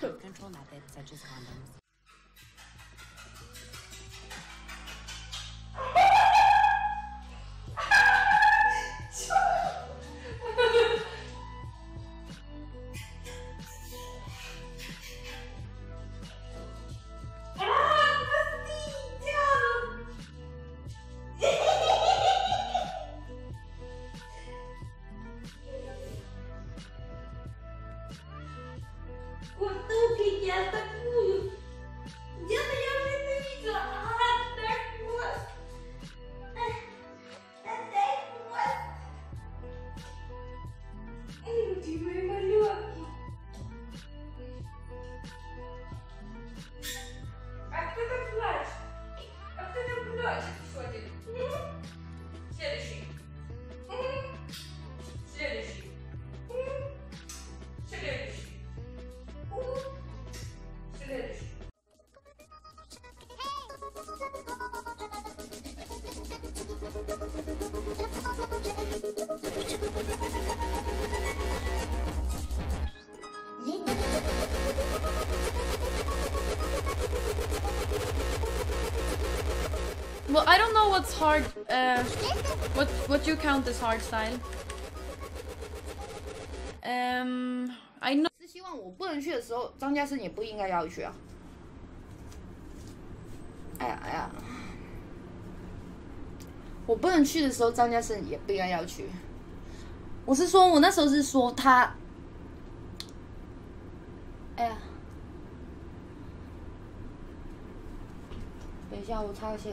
birth control method such as condoms. Well, I don't know what's hard. Uh, what what you count as hard style? Um, I know. 是希望我不能去的时候，张家生也不应该要去啊。哎呀哎呀，我不能去的时候，张家生也不应该要去。我是说，我那时候是说他，哎呀，等一下，我插个线。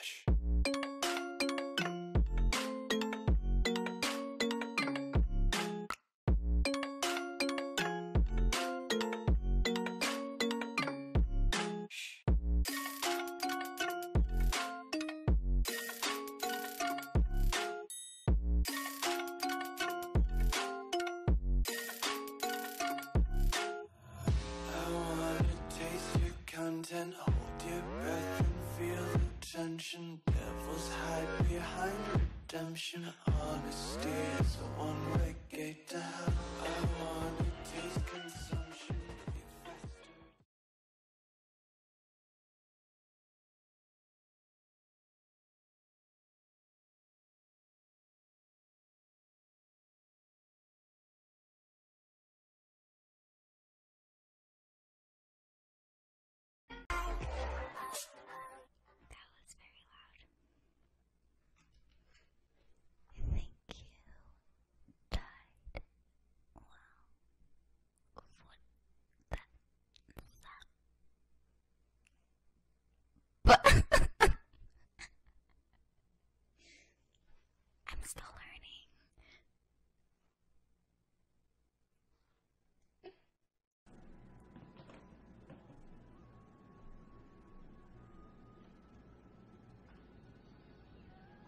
Tension. Devils hide behind redemption. Honesty is a one-way gate to hell. I wanna taste consumption. Be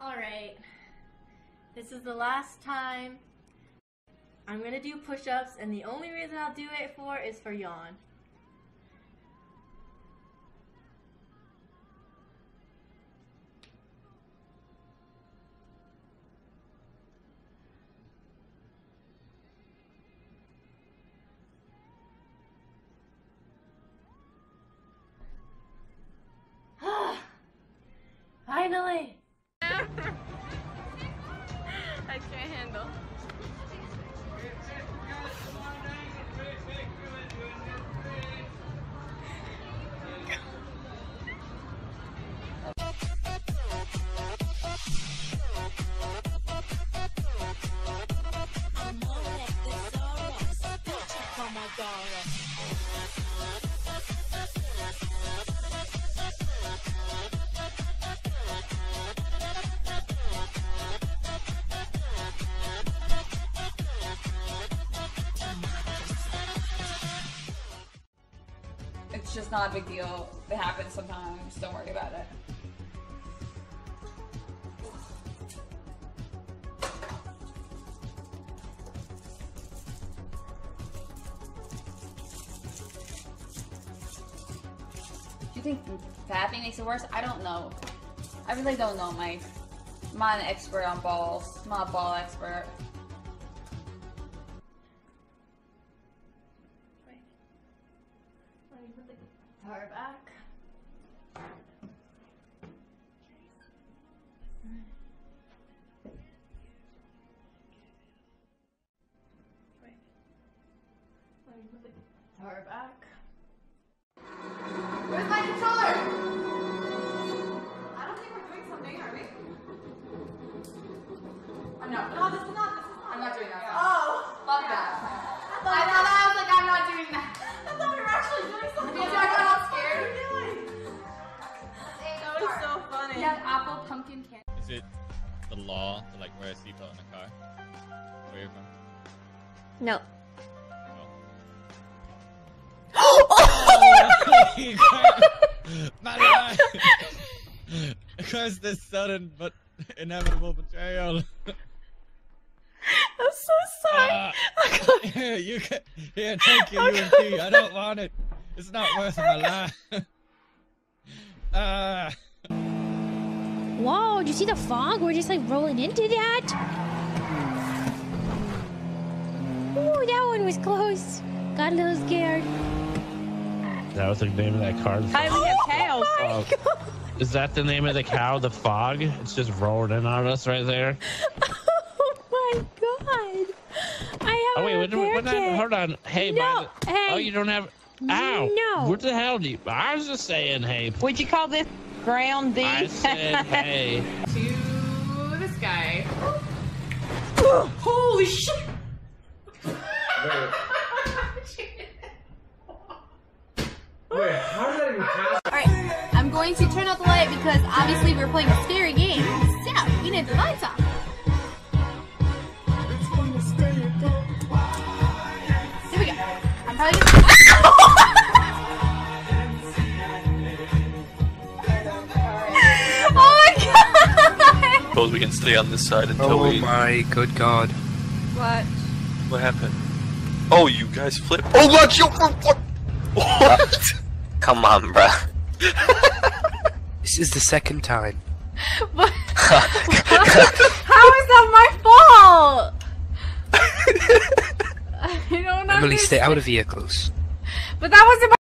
faster. Alright. This is the last time I'm gonna do push ups, and the only reason I'll do it for is for yawn. Finally! Can't It's just not a big deal. It happens sometimes. Don't worry about it. Do you think fapping makes it worse? I don't know. I really don't know, Mike. I'm not an expert on balls. I'm not a ball expert. Wait. Let me put the guitar back. Where's my controller? I don't think we're doing something, are we? Oh, I'm not. No, this is not. This is not. I'm not doing that. Oh, law to like wear a seatbelt in a car? Where you from? No. Not lie. Because this sudden but inevitable betrayal. I'm so sorry. here, you can, here, take your UMP. I don't want it. It's not worth my life. Ah. Whoa, did you see the fog? We're just like rolling into that. Ooh, that one was close. Got a little scared. That was the name of that card. Hi, we have tails. Oh, oh. is that the name of the cow? The fog? It's just rolling in on us right there. Oh my god. I have Oh wait, a wait, wait, wait, haircut. hold on. Hey, No, by the- oh, hey. Oh, you don't have. Ow! No. What the hell do you? I was just saying, hey. Would you call this ground beef? I said, hey. To this guy. Holy shit! Wait, how did that even happen? Alright, I'm going to turn out the light because obviously we're playing a scary game. So, we need the lights off. Here we go. I'm probably gonna. Can stay on this side until Oh we. my good god. What? What happened? Oh, you guys flipped. Oh, what? You. What? What? Come on, bruh. This is the second time. What? How is that my fault? I don't Emily, stay out of vehicles. But that wasn't my